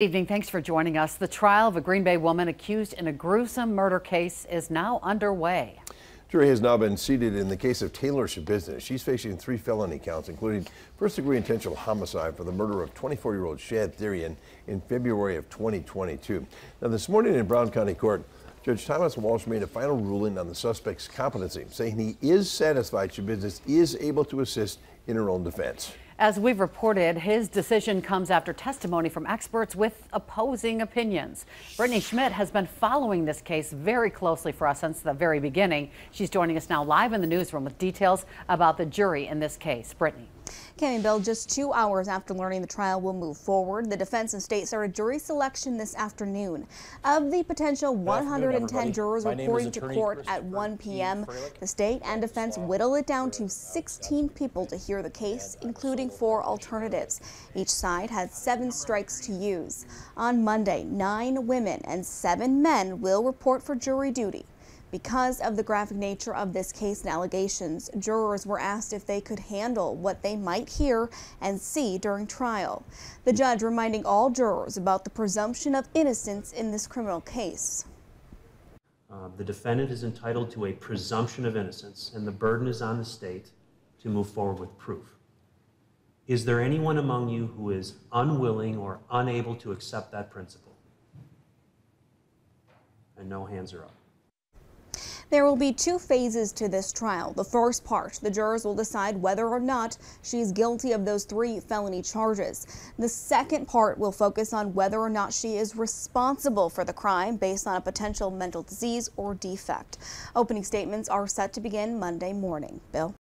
Evening, thanks for joining us. The trial of a Green Bay woman accused in a gruesome murder case is now underway. Jury has now been seated in the case of Taylor Schabusiness. She's facing three felony counts, including first-degree intentional homicide for the murder of 24-year-old Shad Thyrion in February of 2022. Now, this morning in Brown County Court, Judge Thomas Walsh made a final ruling on the suspect's competency, saying he is satisfied Schabusiness is able to assist in her own defense. As we've reported, his decision comes after testimony from experts with opposing opinions. Brittany Schmidt has been following this case very closely for us since the very beginning. She's joining us now live in the newsroom with details about the jury in this case. Brittany. Cami Bill, just two hours after learning the trial will move forward, the defense and state started jury selection this afternoon. Of the potential 110 jurors reporting to court at 1 p.m., the state and defense whittle it down to 16 people to hear the case, including four alternatives. Each side had seven strikes to use. On Monday, nine women and seven men will report for jury duty. Because of the graphic nature of this case and allegations, jurors were asked if they could handle what they might hear and see during trial. The judge reminding all jurors about the presumption of innocence in this criminal case. Uh, the defendant is entitled to a presumption of innocence, and the burden is on the state to move forward with proof. Is there anyone among you who is unwilling or unable to accept that principle? And no hands are up. There will be two phases to this trial. The first part, the jurors will decide whether or not she is guilty of those three felony charges. The second part will focus on whether or not she is responsible for the crime based on a potential mental disease or defect. Opening statements are set to begin Monday morning. Bill?